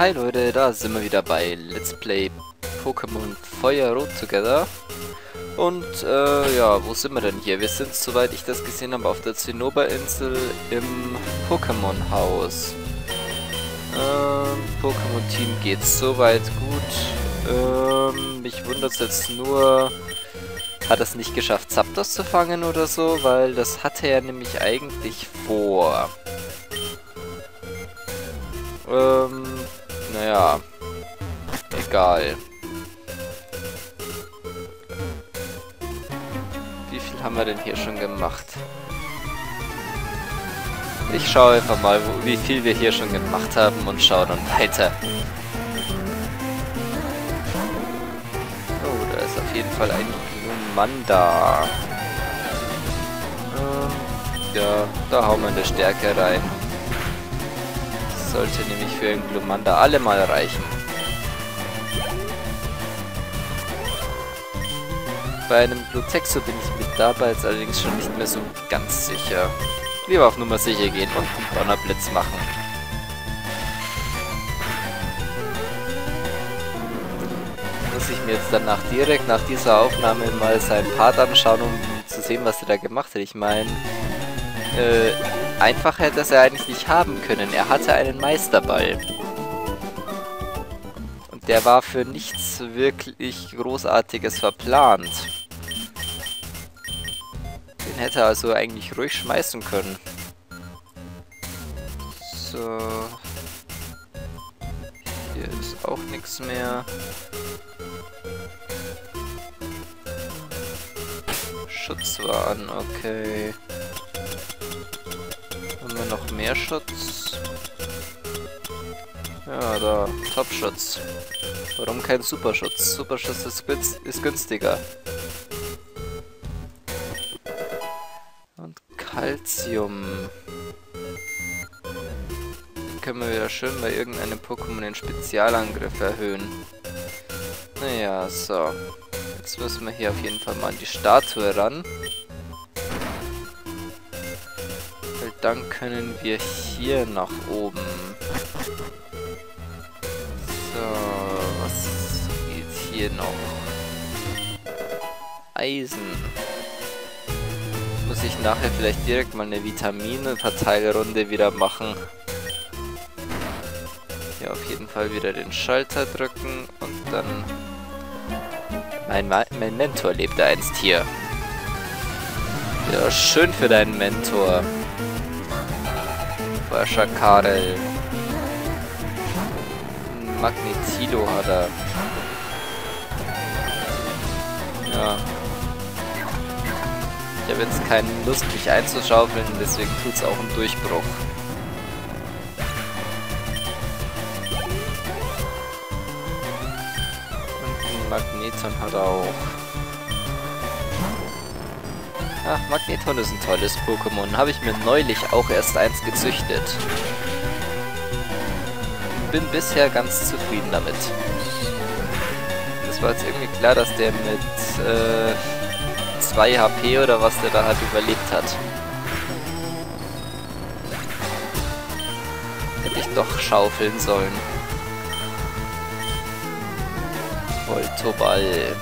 Hi Leute, da sind wir wieder bei Let's Play Pokémon Feuer Rot Together. Und äh, ja, wo sind wir denn hier? Wir sind, soweit ich das gesehen habe, auf der Zinnoberinsel im Pokémon-Haus. Ähm, Pokémon-Team geht soweit gut. Ähm, mich wundert es jetzt nur, hat es nicht geschafft, Zapdos zu fangen oder so, weil das hatte er nämlich eigentlich vor. Ähm, naja. Egal. Wie viel haben wir denn hier schon gemacht? Ich schaue einfach mal, wie viel wir hier schon gemacht haben und schaue dann weiter. Oh, da ist auf jeden Fall ein Glumanda. Ähm, ja, da hauen wir eine Stärke rein sollte nämlich für einen Glumanda allemal reichen. Bei einem Blutexo bin ich mit dabei jetzt allerdings schon nicht mehr so ganz sicher. Lieber auf Nummer sicher gehen und einen Donnerblitz machen. Muss ich mir jetzt danach direkt nach dieser Aufnahme mal seinen Part anschauen, um zu sehen, was er da gemacht hat. Ich meine, äh, einfach hätte es er eigentlich nicht haben können. Er hatte einen Meisterball. Und der war für nichts wirklich Großartiges verplant. Den hätte er also eigentlich ruhig schmeißen können. So. Hier ist auch nichts mehr. Schutz war an, okay noch mehr Schutz? Ja, da. Top-Schutz. Warum kein Superschutz? Superschutz ist, ist günstiger. Und Calcium. können wir wieder schön bei irgendeinem Pokémon den Spezialangriff erhöhen. Naja, so. Jetzt müssen wir hier auf jeden Fall mal an die Statue ran. Dann können wir hier nach oben. So, was geht hier noch? Eisen. Muss ich nachher vielleicht direkt mal eine Vitamine-Verteilrunde wieder machen. Hier auf jeden Fall wieder den Schalter drücken und dann... Mein, mein Mentor lebte einst hier. Ja, schön für deinen Mentor. Forscherkarel. Magnetilo hat er. Ja. Ich habe jetzt keine Lust, mich einzuschaufeln, deswegen tut es auch einen Durchbruch. Und einen Magneton hat er auch. Ach, Magneton ist ein tolles Pokémon. Habe ich mir neulich auch erst eins gezüchtet. Bin bisher ganz zufrieden damit. Das war jetzt irgendwie klar, dass der mit äh, 2 HP oder was der da halt überlebt hat. Hätte ich doch schaufeln sollen. Voltoball.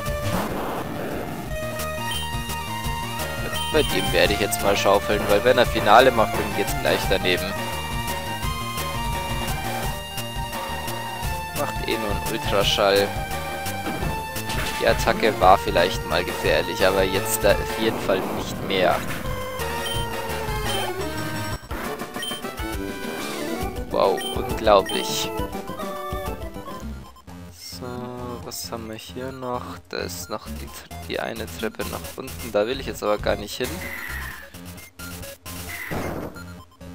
Bei dem werde ich jetzt mal schaufeln, weil wenn er Finale macht, dann geht's gleich daneben. Macht eh nur einen Ultraschall. Die Attacke war vielleicht mal gefährlich, aber jetzt auf jeden Fall nicht mehr. Wow, unglaublich. Haben wir hier noch? Da ist noch die, die eine Treppe nach unten. Da will ich jetzt aber gar nicht hin.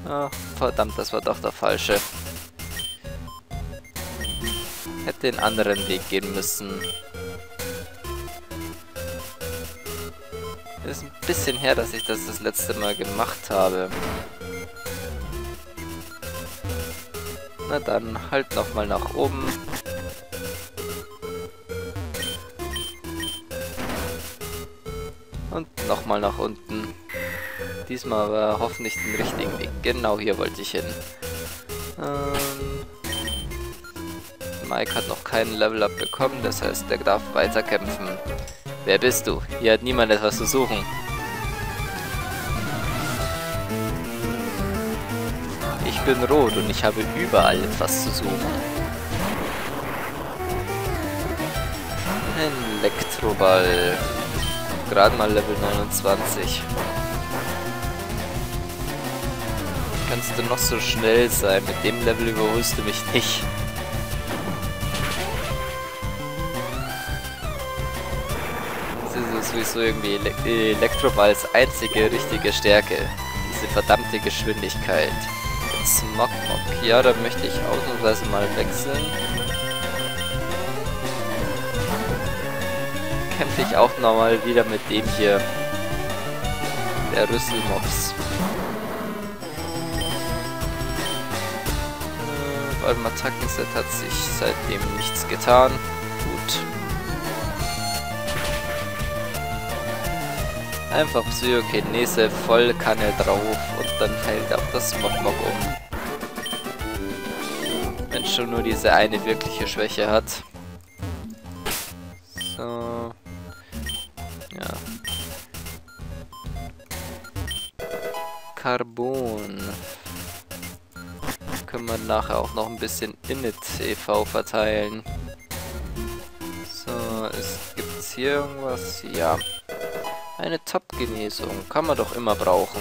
Ah, verdammt, das war doch der falsche. Hätte den anderen Weg gehen müssen. Ist ein bisschen her, dass ich das das letzte Mal gemacht habe. Na dann, halt nochmal nach oben. Nochmal nach unten. Diesmal war hoffentlich den richtigen Weg. Genau hier wollte ich hin. Ähm, Mike hat noch keinen Level-Up bekommen, das heißt, der darf weiter kämpfen. Wer bist du? Hier hat niemand etwas zu suchen. Ich bin rot und ich habe überall etwas zu suchen. Elektroball. Gerade mal Level 29. Kannst du noch so schnell sein? Mit dem Level überholst du mich nicht. Das ist sowieso irgendwie Ele Elektroballs einzige richtige Stärke. Diese verdammte Geschwindigkeit. Smogmog. Ja, da möchte ich ausnahmsweise mal wechseln. Kämpfe ich auch nochmal wieder mit dem hier. Der Rüsselmops. Äh, beim Attackenset hat sich seitdem nichts getan. Gut. Einfach Psychokinese, voll Kanne drauf und dann fällt auch das Smogmog um. Wenn schon nur diese eine wirkliche Schwäche hat. Carbon. Können wir nachher auch noch ein bisschen Init e.V. verteilen. So, es gibt's hier irgendwas? Ja. Eine Top-Genesung. Kann man doch immer brauchen.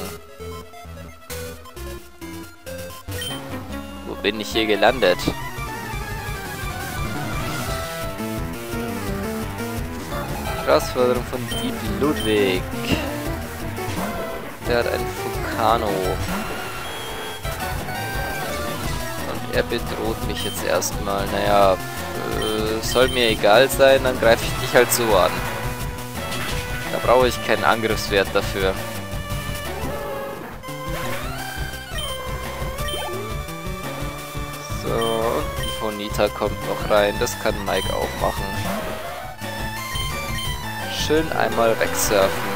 Wo bin ich hier gelandet? Herausforderung von Dieb Ludwig. Der hat einen Fukano. Und er bedroht mich jetzt erstmal. Naja, äh, soll mir egal sein, dann greife ich dich halt so an. Da brauche ich keinen Angriffswert dafür. So, und Bonita kommt noch rein. Das kann Mike auch machen. Schön einmal wegsurfen.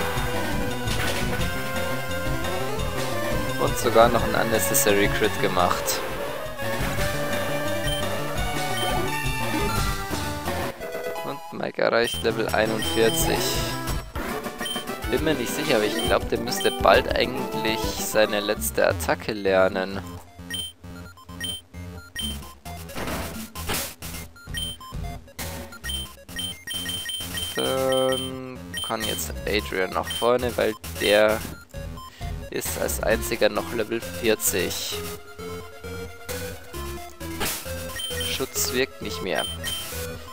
Und sogar noch ein Unnecessary Crit gemacht. Und Mike erreicht Level 41 bin mir nicht sicher, aber ich glaube, der müsste bald eigentlich seine letzte Attacke lernen. Dann kann jetzt Adrian nach vorne, weil der ist als einziger noch Level 40. Schutz wirkt nicht mehr.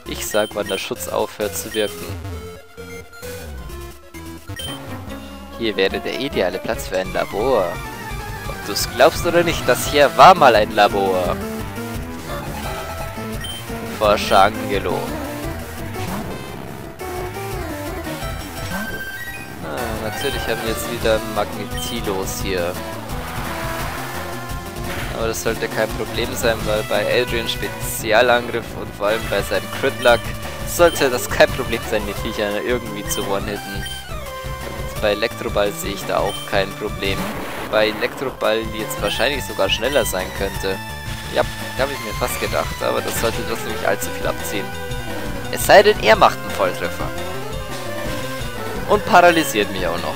Ich sag, wann der Schutz aufhört zu wirken. Hier wäre der ideale Platz für ein Labor. Ob du es glaubst oder nicht, das hier war mal ein Labor. Forscher Angelo. Natürlich haben wir jetzt wieder Magnetilos hier. Aber das sollte kein Problem sein, weil bei Adrian Spezialangriff und vor allem bei seinem Crit Luck sollte das kein Problem sein, die Viecher irgendwie zu one-hitten bei Elektroball sehe ich da auch kein Problem. Bei Elektroball jetzt wahrscheinlich sogar schneller sein könnte. Ja, habe ich mir fast gedacht, aber das sollte trotzdem nicht allzu viel abziehen. Es sei denn, er macht einen Volltreffer. Und paralysiert mich auch noch.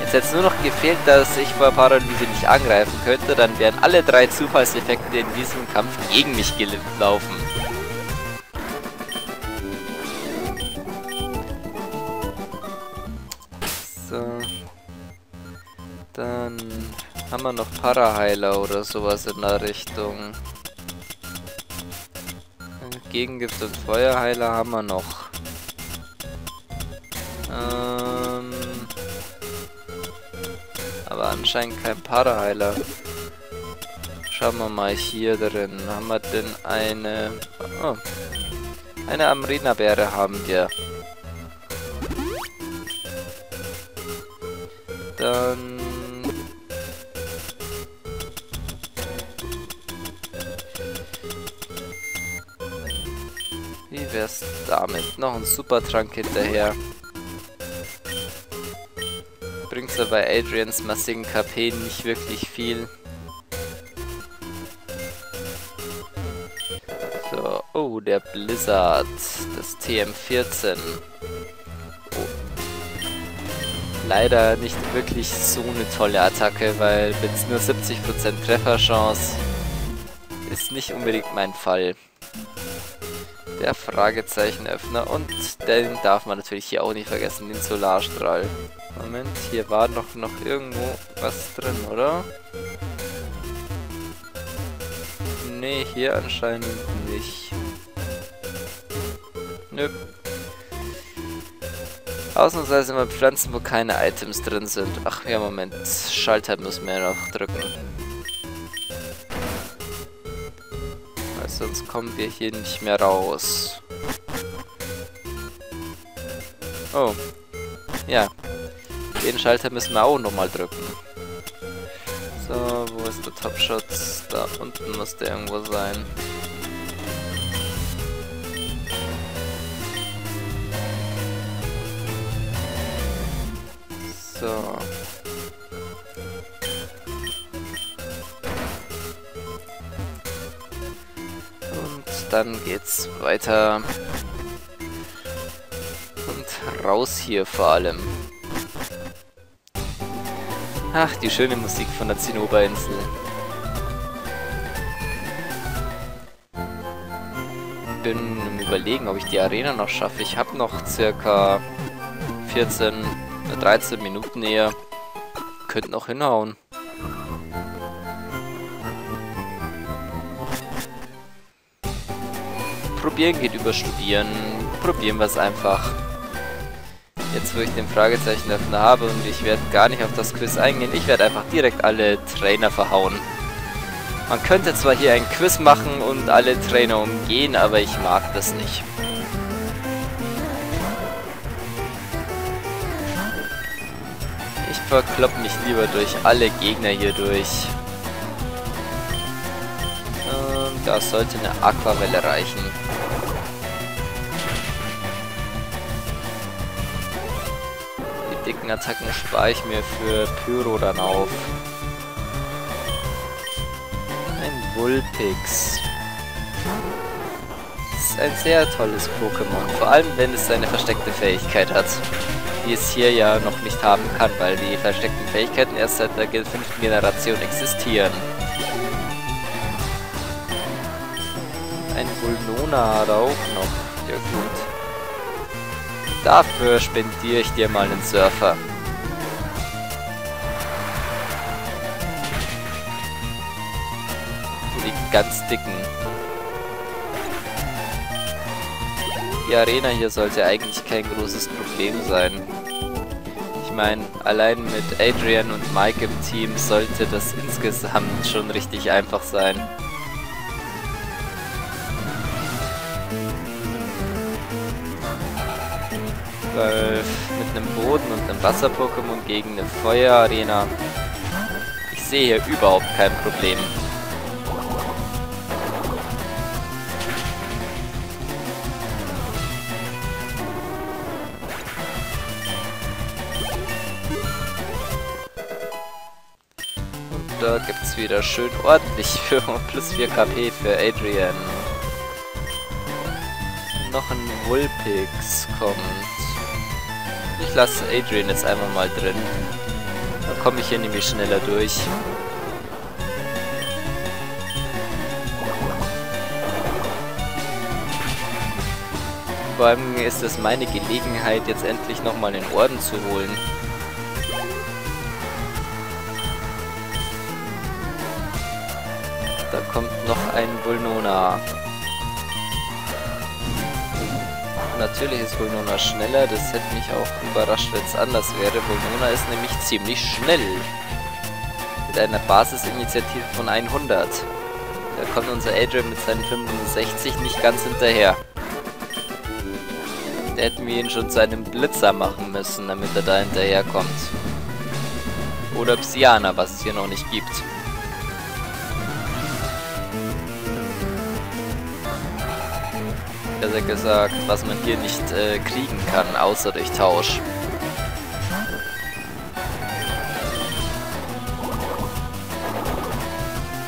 Jetzt hätte es nur noch gefehlt, dass ich vor Paralyse nicht angreifen könnte, dann wären alle drei Zufallseffekte in diesem Kampf gegen mich gelaufen. Dann haben wir noch Paraheiler oder sowas in der Richtung. Gegengift und Feuerheiler haben wir noch. Anscheinend kein Paraheiler. Schauen wir mal hier drin. Haben wir denn eine... Oh, eine Amrina-Beere haben wir. Dann Wie wär's damit? Noch ein Supertrank hinterher. Bei Adrians massigen KP nicht wirklich viel. Oh, der Blizzard. Das TM14. Oh. Leider nicht wirklich so eine tolle Attacke, weil mit nur 70% Trefferchance ist nicht unbedingt mein Fall. Der Fragezeichenöffner und den darf man natürlich hier auch nicht vergessen, den Solarstrahl. Moment, hier war noch, noch irgendwo was drin, oder? Nee, hier anscheinend nicht. Nö. Ausnahmsweise immer Pflanzen, wo keine Items drin sind. Ach ja, Moment. Schalter müssen wir noch drücken. Sonst kommen wir hier nicht mehr raus. Oh. Ja. Den Schalter müssen wir auch nochmal drücken. So, wo ist der Top Shot? Da unten muss der irgendwo sein. Dann geht's weiter. Und raus hier vor allem. Ach, die schöne Musik von der Zinnoberinsel. Bin im Überlegen, ob ich die Arena noch schaffe. Ich habe noch circa 14 13 Minuten eher. Könnte noch hinhauen. Probieren geht über Studieren. Probieren wir es einfach. Jetzt, wo ich den Fragezeichen öffner habe und ich werde gar nicht auf das Quiz eingehen, ich werde einfach direkt alle Trainer verhauen. Man könnte zwar hier ein Quiz machen und alle Trainer umgehen, aber ich mag das nicht. verklopp mich lieber durch alle Gegner hier durch. Und das sollte eine Aquavelle reichen. Dicken Attacken spare ich mir für Pyro dann auf. Ein Vulpix. Das ist ein sehr tolles Pokémon, vor allem wenn es seine versteckte Fähigkeit hat die es hier ja noch nicht haben kann, weil die versteckten Fähigkeiten erst seit der fünften Generation existieren. Ein Vulnona hat er auch noch. Ja gut. Dafür spendiere ich dir mal einen Surfer. Die ganz dicken. Die Arena hier sollte eigentlich kein großes Problem sein. Ich meine, allein mit Adrian und Mike im Team sollte das insgesamt schon richtig einfach sein. Weil mit einem Boden- und einem Wasser-Pokémon gegen eine Feuer-Arena, ich sehe hier überhaupt kein Problem. da gibt es wieder schön ordentlich für plus 4 KP für Adrian. Noch ein Vulpix kommt. Ich lasse Adrian jetzt einfach mal drin. Dann komme ich hier nämlich schneller durch. Vor allem ist es meine Gelegenheit, jetzt endlich nochmal den Orden zu holen. Da kommt noch ein Vulnona. Natürlich ist Vulnona schneller, das hätte mich auch überrascht, wenn es anders wäre. Vulnona ist nämlich ziemlich schnell. Mit einer Basisinitiative von 100. Da kommt unser Adrian mit seinen 65 nicht ganz hinterher. Da hätten wir ihn schon zu einem Blitzer machen müssen, damit er da hinterherkommt. Oder Psyana, was es hier noch nicht gibt. Besser gesagt, was man hier nicht äh, kriegen kann, außer durch Tausch.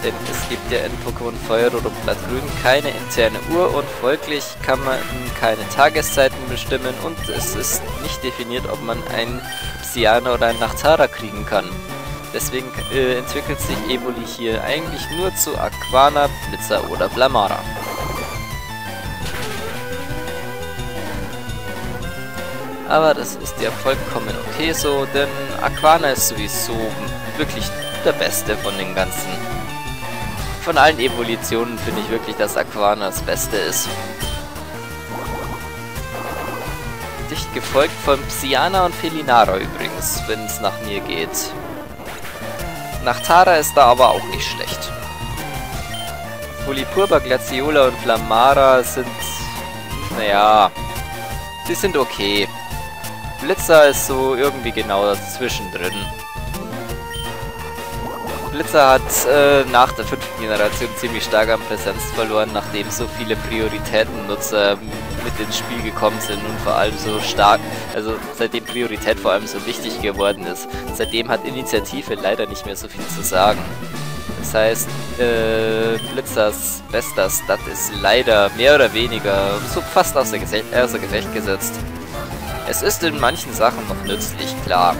denn es gibt ja in Pokémon Feuerrot und Blattgrün keine interne Uhr und folglich kann man keine Tageszeiten bestimmen und es ist nicht definiert, ob man ein Psyana oder ein Nachtara kriegen kann. Deswegen äh, entwickelt sich Evoli hier eigentlich nur zu Aquana, Blitzer oder Blamara. Aber das ist ja vollkommen okay so, denn Aquana ist sowieso wirklich der beste von den ganzen. Von allen Evolutionen finde ich wirklich, dass Aquana das Beste ist. Dicht gefolgt von Psyana und Felinara übrigens, wenn es nach mir geht. Nachtara ist da aber auch nicht schlecht. Folipurba, Glaciola und Flamara sind... Naja... Sie sind okay. Blitzer ist so irgendwie genau dazwischen drin. Blitzer hat äh, nach der fünften Generation ziemlich stark an Präsenz verloren, nachdem so viele Prioritätennutzer mit ins Spiel gekommen sind und vor allem so stark, also seitdem Priorität vor allem so wichtig geworden ist. Seitdem hat Initiative leider nicht mehr so viel zu sagen. Das heißt, äh, Blitzers bester Stat ist leider mehr oder weniger so fast außer, Gese außer Gefecht gesetzt. Es ist in manchen Sachen noch nützlich, klar.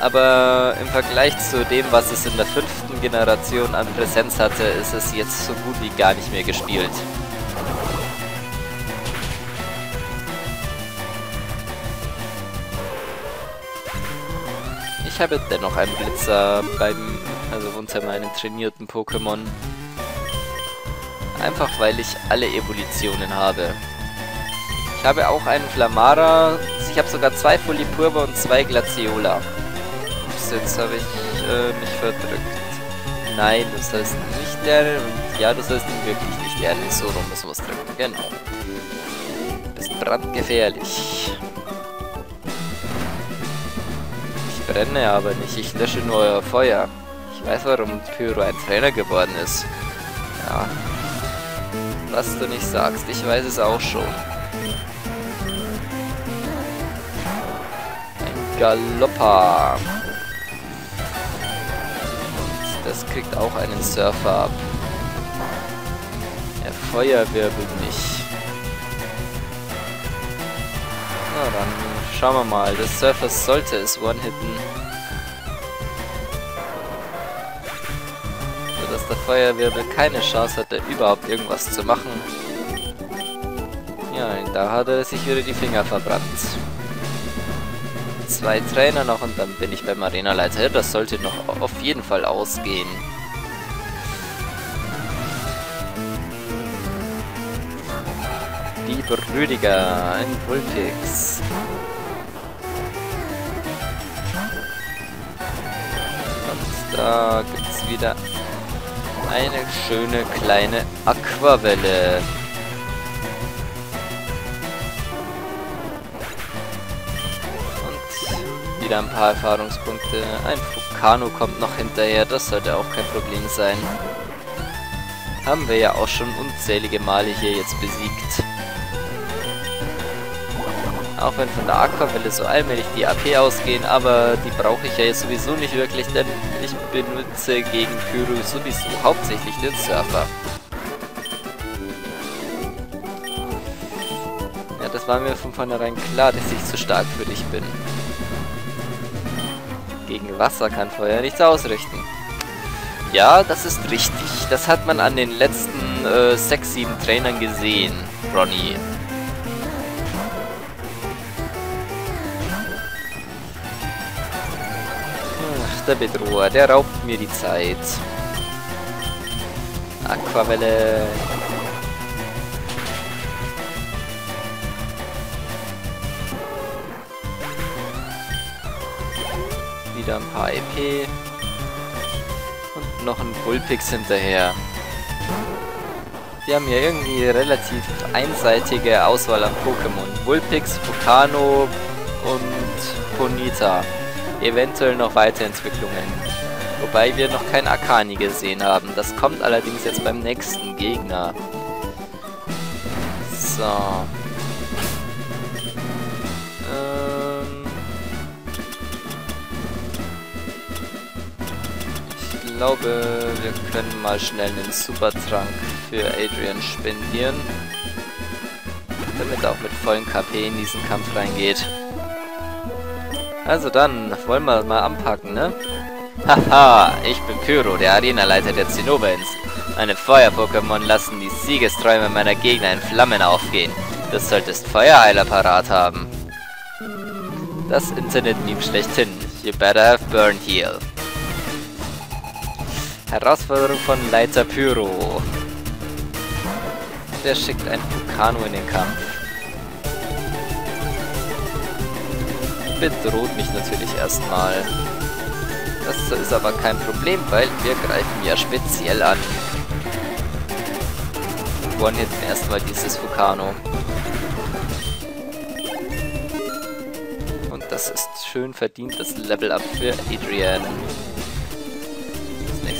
Aber im Vergleich zu dem, was es in der fünften Generation an Präsenz hatte, ist es jetzt so gut wie gar nicht mehr gespielt. Ich habe dennoch einen Blitzer beim, also unter meinen trainierten Pokémon. Einfach weil ich alle Evolutionen habe. Ich habe auch einen Flamara. Ich habe sogar zwei Folipurba und zwei Glaciola. Ups, jetzt habe ich äh, mich verdrückt. Nein, du sollst nicht lernen und ja, du sollst ihn wirklich nicht lernen. So rum müssen wir es drücken. Genau. Du bist brandgefährlich. Ich brenne aber nicht, ich lösche nur euer Feuer. Ich weiß, warum Pyro ein Trainer geworden ist. Ja. Was du nicht sagst, ich weiß es auch schon. Galoppa. Und das kriegt auch einen Surfer ab. Der Feuerwirbel nicht. Na dann schauen wir mal. Das Surfer sollte es one-hitten. Sodass der Feuerwirbel keine Chance hatte, überhaupt irgendwas zu machen. Ja, da hat er sich wieder die Finger verbrannt zwei Trainer noch und dann bin ich beim Arenaleiter. Das sollte noch auf jeden Fall ausgehen. Die Rüdiger, ein Vulpix. Und da gibt es wieder eine schöne kleine Aquavelle. Wieder ein paar Erfahrungspunkte. Ein Fukano kommt noch hinterher, das sollte auch kein Problem sein. Haben wir ja auch schon unzählige Male hier jetzt besiegt. Auch wenn von der Aquavelle so allmählich die AP ausgehen, aber die brauche ich ja jetzt sowieso nicht wirklich, denn ich benutze gegen Pyro sowieso hauptsächlich den Surfer. Ja, das war mir von vornherein klar, dass ich zu stark für dich bin. Gegen Wasser kann Feuer nichts ausrichten. Ja, das ist richtig. Das hat man an den letzten äh, 6, 7 Trainern gesehen, Ronny. Ach, der Bedroher, der raubt mir die Zeit. Aquavelle. Wieder ein paar EP. Und noch ein Bullpix hinterher. Die haben hier irgendwie relativ einseitige Auswahl an Pokémon. Bullpix, Vulcano und Ponita. Eventuell noch Weiterentwicklungen. Wobei wir noch kein Akani gesehen haben. Das kommt allerdings jetzt beim nächsten Gegner. So. Glaube, wir können mal schnell einen Supertrank für Adrian spendieren. Damit er auch mit vollen KP in diesen Kampf reingeht. Also dann, wollen wir mal anpacken, ne? Haha, ich bin Pyro, der Arenaleiter der Zinnoberinsel. Meine Feuer-Pokémon lassen die Siegesträume meiner Gegner in Flammen aufgehen. Du solltest Feuerheiler parat haben. Das Internet-Meme schlechthin. You better have Burn Heal. Herausforderung von Leiter Pyro. Der schickt ein Vulcano in den Kampf. Bedroht mich natürlich erstmal. Das ist aber kein Problem, weil wir greifen ja speziell an. One-hitten erstmal dieses Vulcano. Und das ist schön verdientes Level-Up für Adrian.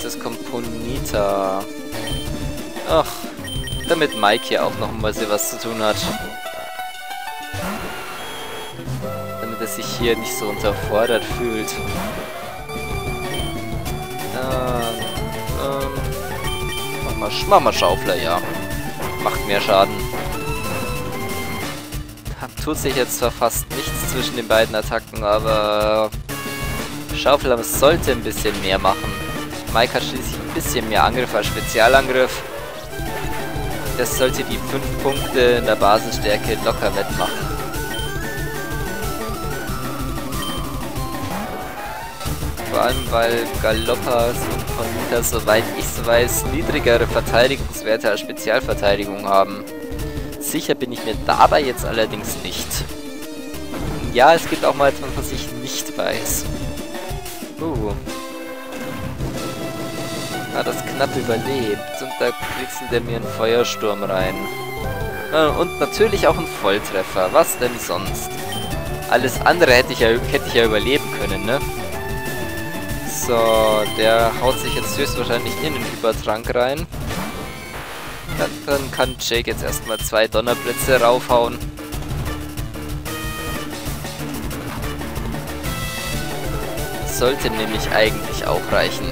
Als nächstes kommt Ponita. Ach, damit Mike hier auch noch mal was zu tun hat. Damit er sich hier nicht so unterfordert fühlt. Ähm, mal, mach mal Schaufler, ja. Macht mehr Schaden. Tut sich jetzt zwar fast nichts zwischen den beiden Attacken, aber Schaufler sollte ein bisschen mehr machen. Mike hat schließlich ein bisschen mehr Angriff als Spezialangriff. Das sollte die 5 Punkte in der Basisstärke locker wettmachen. vor allem weil Galoppas und Ponita, soweit ich weiß, niedrigere Verteidigungswerte als Spezialverteidigung haben. Sicher bin ich mir dabei jetzt allerdings nicht. Ja, es gibt auch mal etwas, was ich nicht weiß. Uh. Hat das knapp überlebt und da kriegst der mir einen Feuersturm rein. Und natürlich auch einen Volltreffer, was denn sonst? Alles andere hätte ich ja, hätte ich ja überleben können, ne? So, der haut sich jetzt höchstwahrscheinlich in den Übertrank rein. Dann kann Jake jetzt erstmal zwei Donnerblitze raufhauen. Sollte nämlich eigentlich auch reichen.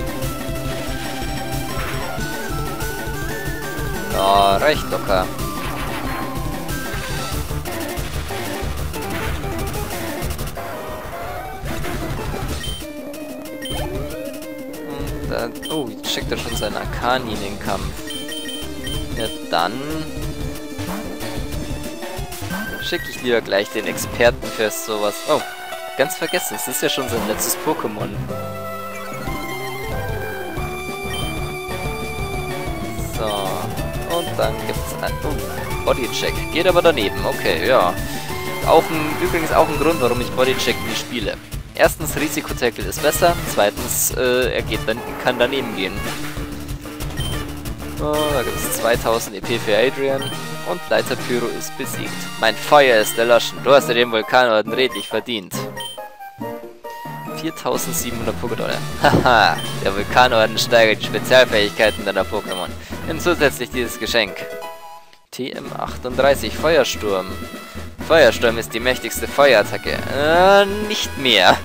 Ja, reicht locker. Da, oh, jetzt schickt er schon seinen Akani in den Kampf. Ja, dann... Schicke ich lieber gleich den Experten für sowas. Oh, ganz vergessen, es ist ja schon sein letztes Pokémon. Dann gibt's ein... Oh, Bodycheck. Geht aber daneben, okay, ja. Auch ein, übrigens auch ein Grund, warum ich Bodycheck nie spiele. Erstens, Risikotackle ist besser. Zweitens, äh, er geht dann, kann daneben gehen. Oh, da gibt es 2000 EP für Adrian. Und Leiter Pyro ist besiegt. Mein Feuer ist erloschen. Du hast dir den Vulkanorden redlich verdient. 4700 Pokédollar. Haha, der Vulkanorden steigert die Spezialfähigkeiten deiner Pokémon. Nimm zusätzlich dieses Geschenk. TM38 Feuersturm. Feuersturm ist die mächtigste Feuerattacke. Äh, nicht mehr.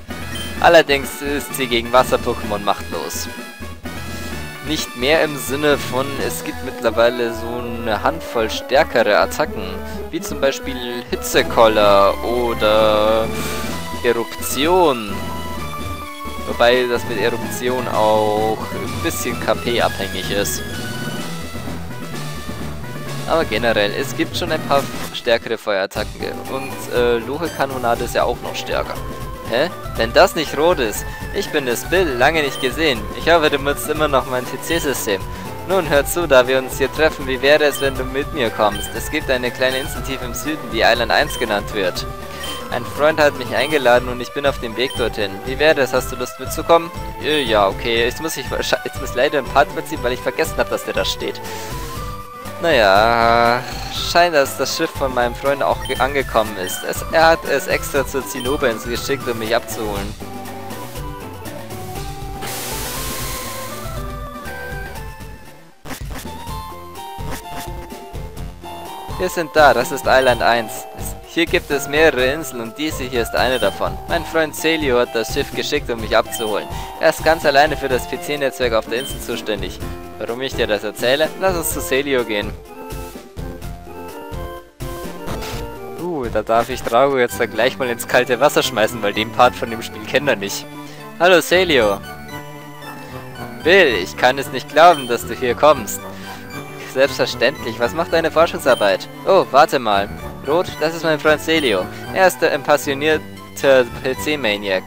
Allerdings ist sie gegen Wasser-Pokémon machtlos. Nicht mehr im Sinne von, es gibt mittlerweile so eine Handvoll stärkere Attacken, wie zum Beispiel Hitzekoller oder Eruption. Wobei das mit Eruption auch ein bisschen KP abhängig ist. Aber generell, es gibt schon ein paar stärkere Feuerattacken. Und äh, Luche-Kanonade ist ja auch noch stärker. Hä? Wenn das nicht rot ist. Ich bin das Bill, lange nicht gesehen. Ich hoffe, du nutzt immer noch mein TC-System. Nun, hör zu, da wir uns hier treffen, wie wäre es, wenn du mit mir kommst? Es gibt eine kleine tief im Süden, die Island 1 genannt wird. Ein Freund hat mich eingeladen und ich bin auf dem Weg dorthin. Wie wäre es? Hast du Lust mitzukommen? Äh, ja, okay. Jetzt muss ich jetzt muss leider ein Part mitziehen, weil ich vergessen habe, dass der da steht. Naja, scheint, dass das Schiff von meinem Freund auch angekommen ist. Es, er hat es extra zur Zinnoberinsel geschickt, um mich abzuholen. Wir sind da, das ist Island 1. Hier gibt es mehrere Inseln und diese hier ist eine davon. Mein Freund Celio hat das Schiff geschickt, um mich abzuholen. Er ist ganz alleine für das PC-Netzwerk auf der Insel zuständig. Warum ich dir das erzähle? Lass uns zu Celio gehen. Uh, da darf ich Drago jetzt dann gleich mal ins kalte Wasser schmeißen, weil den Part von dem Spiel kennt er nicht. Hallo Celio. Bill, ich kann es nicht glauben, dass du hier kommst. Selbstverständlich. Was macht deine Forschungsarbeit? Oh, warte mal. Rot, das ist mein Freund Celio. Er ist ein passionierter PC-Maniac.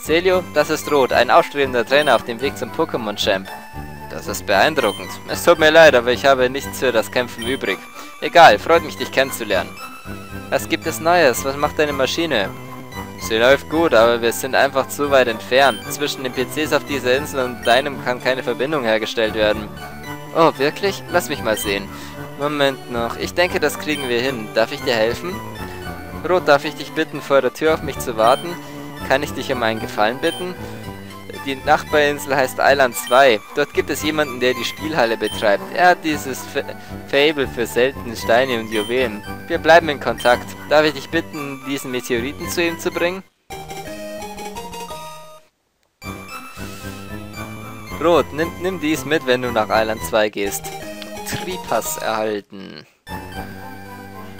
Celio, das ist Rot, ein aufstrebender Trainer auf dem Weg zum Pokémon-Champ. Das ist beeindruckend. Es tut mir leid, aber ich habe nichts für das Kämpfen übrig. Egal, freut mich, dich kennenzulernen. Was gibt es Neues? Was macht deine Maschine? Sie läuft gut, aber wir sind einfach zu weit entfernt. Zwischen den PCs auf dieser Insel und deinem kann keine Verbindung hergestellt werden. Oh, wirklich? Lass mich mal sehen. Moment noch. Ich denke, das kriegen wir hin. Darf ich dir helfen? Rot, darf ich dich bitten, vor der Tür auf mich zu warten? Kann ich dich um einen Gefallen bitten? Die Nachbarinsel heißt Island 2. Dort gibt es jemanden, der die Spielhalle betreibt. Er hat dieses F Fable für seltene Steine und Juwelen. Wir bleiben in Kontakt. Darf ich dich bitten, diesen Meteoriten zu ihm zu bringen? Rot, nimm, nimm dies mit, wenn du nach Island 2 gehst. Tripass erhalten.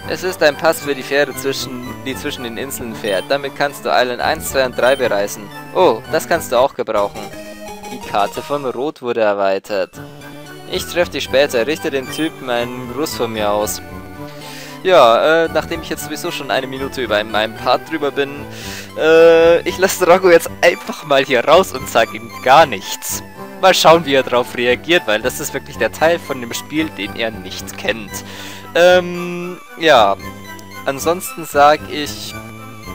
Es ist ein Pass für die Fähre, zwischen, die zwischen den Inseln fährt. Damit kannst du Island 1, 2 und 3 bereisen. Oh, das kannst du auch gebrauchen. Die Karte von Rot wurde erweitert. Ich treffe dich später, richte den Typen einen Gruß von mir aus. Ja, äh, nachdem ich jetzt sowieso schon eine Minute über meinem Part drüber bin, äh, ich lasse Drago jetzt einfach mal hier raus und sage ihm gar nichts. Mal schauen, wie er darauf reagiert, weil das ist wirklich der Teil von dem Spiel, den er nicht kennt. Ähm, ja. Ansonsten sage ich,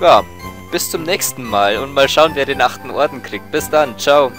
ja, bis zum nächsten Mal und mal schauen, wer den achten Orden kriegt. Bis dann, ciao.